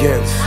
against